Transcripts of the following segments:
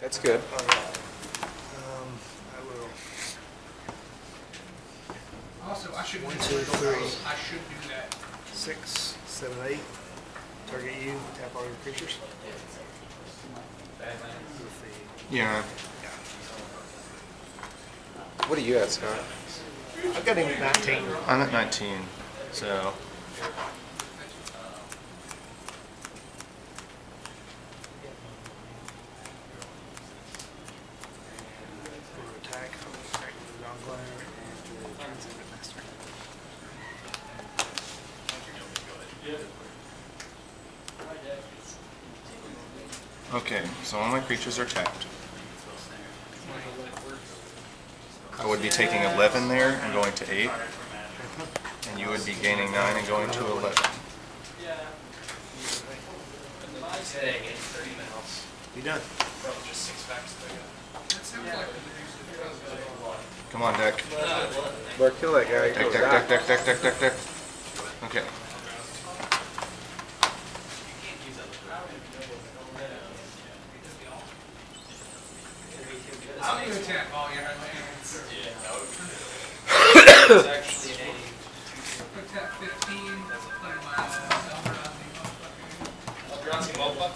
That's good. Um, I will. Also, I should. One, do two, that. three. I should do that. Six, seven, eight. Target you, tap all your creatures. With Yeah. What are you at, Scott? I've got him at nineteen. I'm at 19, so For attack, right, with Gonglire and the Transit Master. Okay. So all my creatures are tapped. I would be taking 11 there and going to 8, and you would be gaining 9 and going to 11. Today, getting thirty minutes. You done? Probably just six packs to That sounds like the Come on, deck. Bro, kill that guy. Deck, deck, deck, deck, deck, deck, deck, deck. Okay. I'm gonna tap all your lands. It's actually a Put tap fifteen, play my Eldrazi Mopa.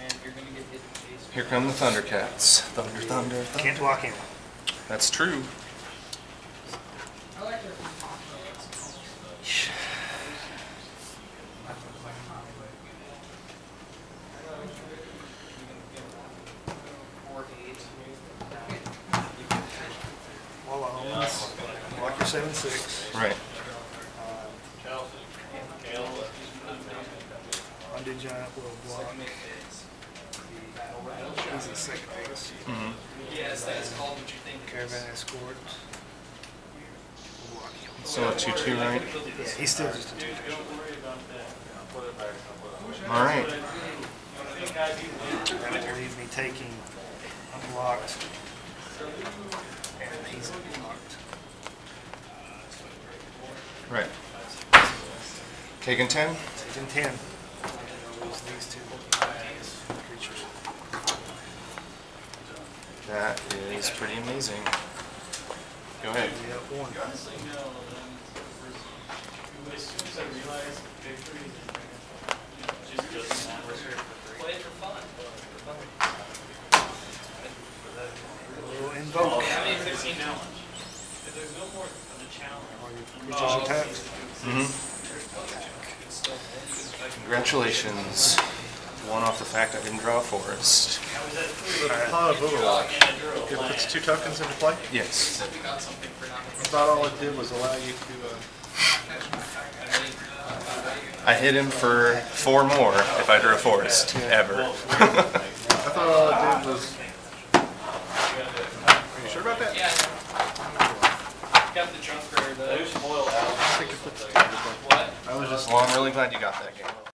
And you're gonna get hit in the face. Here come the Thundercats. Thunder, thunder, thunder. Can't block him. That's true. I like their. Four, eight. Wall of Omens. Your seven, six. Right. Ondu Giant will block. He's the second biggest. hmm Yes, that is called what you think. Caravan Escort. will block. So a 2-2, right? Yeah, he's still just a two. All right. That will leave me taking unblocked. And he's unblocked. Right. Taking 10? Taking ten. I'll lose these two creatures. That is pretty amazing. Go ahead. We have one. Play it for fun. For fun. We'll invoke. How many fifteen now? If there's no more of the challenge. All your creatures attacked. hmm Congratulations. One off the fact I didn't draw a forest. Pot of Overwatch. It puts two tokens into play. Yes. We got something for not. I thought all it did was allow you to, uh, I hit him for four more if I drew a forest, ever. I thought all it did was. Are you sure about that? Yeah. Got the junk or the. I think it puts two into play. What? I was just well, I'm really glad you got that game.